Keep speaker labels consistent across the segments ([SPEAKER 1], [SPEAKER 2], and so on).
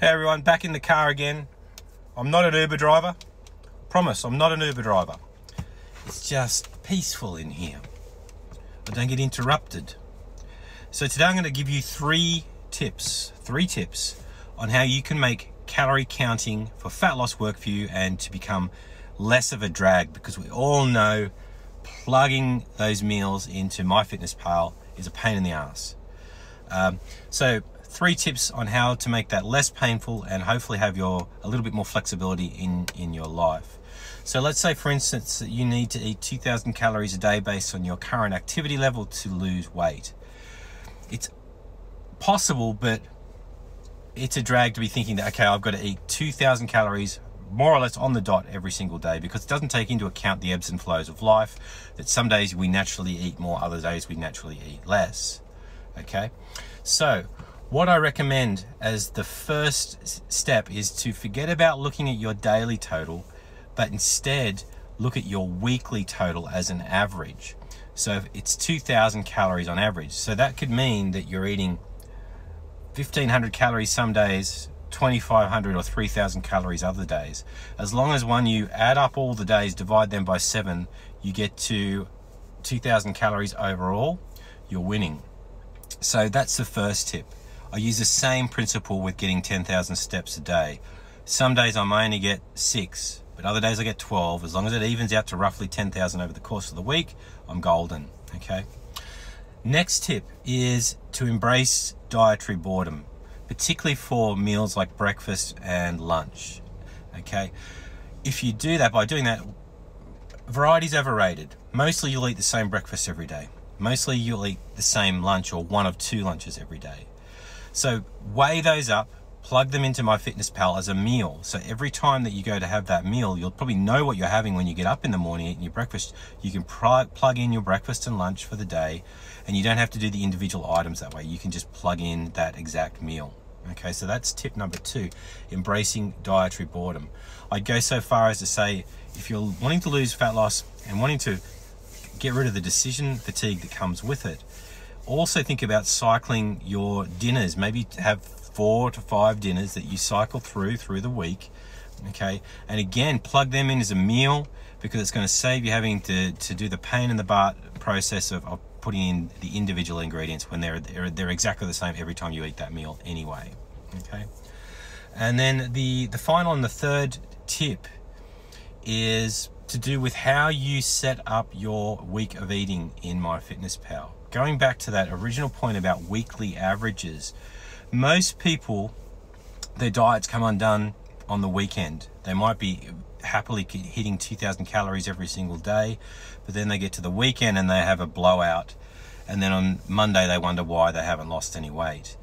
[SPEAKER 1] Hey everyone, back in the car again. I'm not an Uber driver. Promise, I'm not an Uber driver. It's just peaceful in here. I don't get interrupted. So today I'm going to give you three tips, three tips on how you can make calorie counting for fat loss work for you and to become less of a drag because we all know plugging those meals into MyFitnessPal is a pain in the ass. Um, so three tips on how to make that less painful and hopefully have your a little bit more flexibility in in your life. So let's say for instance that you need to eat 2000 calories a day based on your current activity level to lose weight. It's possible but it's a drag to be thinking that okay i've got to eat 2000 calories more or less on the dot every single day because it doesn't take into account the ebbs and flows of life that some days we naturally eat more other days we naturally eat less. Okay? So what I recommend as the first step is to forget about looking at your daily total, but instead look at your weekly total as an average. So it's 2,000 calories on average. So that could mean that you're eating 1,500 calories some days, 2,500 or 3,000 calories other days. As long as when you add up all the days, divide them by seven, you get to 2,000 calories overall, you're winning. So that's the first tip. I use the same principle with getting 10,000 steps a day. Some days I may only get six, but other days I get 12. As long as it evens out to roughly 10,000 over the course of the week, I'm golden, okay? Next tip is to embrace dietary boredom, particularly for meals like breakfast and lunch, okay? If you do that, by doing that, variety's overrated. Mostly you'll eat the same breakfast every day. Mostly you'll eat the same lunch or one of two lunches every day. So weigh those up, plug them into MyFitnessPal as a meal. So every time that you go to have that meal, you'll probably know what you're having when you get up in the morning eating your breakfast. You can plug in your breakfast and lunch for the day, and you don't have to do the individual items that way. You can just plug in that exact meal. Okay, so that's tip number two, embracing dietary boredom. I'd go so far as to say, if you're wanting to lose fat loss and wanting to get rid of the decision fatigue that comes with it, also think about cycling your dinners. Maybe have four to five dinners that you cycle through through the week. Okay, and again, plug them in as a meal because it's going to save you having to, to do the pain in the butt process of, of putting in the individual ingredients when they're, they're they're exactly the same every time you eat that meal anyway. Okay, and then the the final and the third tip is to do with how you set up your week of eating in MyFitnessPal going back to that original point about weekly averages, most people, their diets come undone on the weekend. They might be happily hitting 2,000 calories every single day, but then they get to the weekend and they have a blowout. And then on Monday, they wonder why they haven't lost any weight.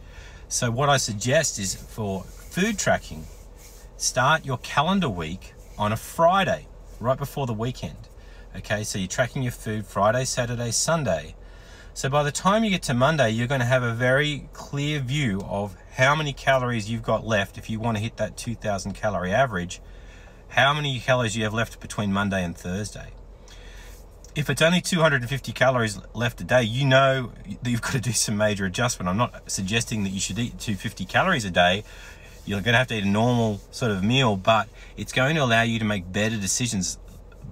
[SPEAKER 1] So, what I suggest is for food tracking, start your calendar week on a Friday, right before the weekend. Okay, so you're tracking your food Friday, Saturday, Sunday so by the time you get to Monday, you're going to have a very clear view of how many calories you've got left if you want to hit that 2000 calorie average, how many calories you have left between Monday and Thursday. If it's only 250 calories left a day, you know that you've got to do some major adjustment. I'm not suggesting that you should eat 250 calories a day. You're going to have to eat a normal sort of meal, but it's going to allow you to make better decisions,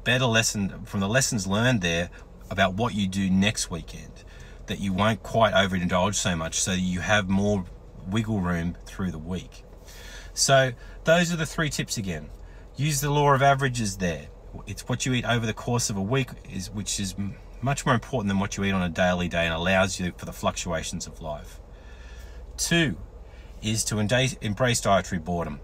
[SPEAKER 1] better lesson from the lessons learned there about what you do next weekend that you won't quite overindulge so much so you have more wiggle room through the week. So those are the three tips again. Use the law of averages there. It's what you eat over the course of a week is which is much more important than what you eat on a daily day and allows you for the fluctuations of life. Two is to embrace dietary boredom.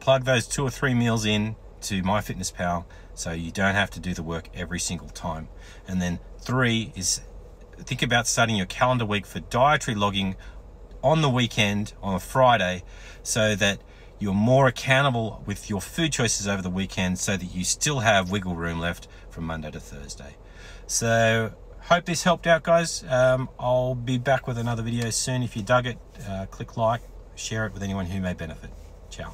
[SPEAKER 1] Plug those two or three meals in to MyFitnessPal so you don't have to do the work every single time. And then three is think about starting your calendar week for dietary logging on the weekend, on a Friday, so that you're more accountable with your food choices over the weekend so that you still have wiggle room left from Monday to Thursday. So, hope this helped out, guys. Um, I'll be back with another video soon. If you dug it, uh, click like, share it with anyone who may benefit. Ciao.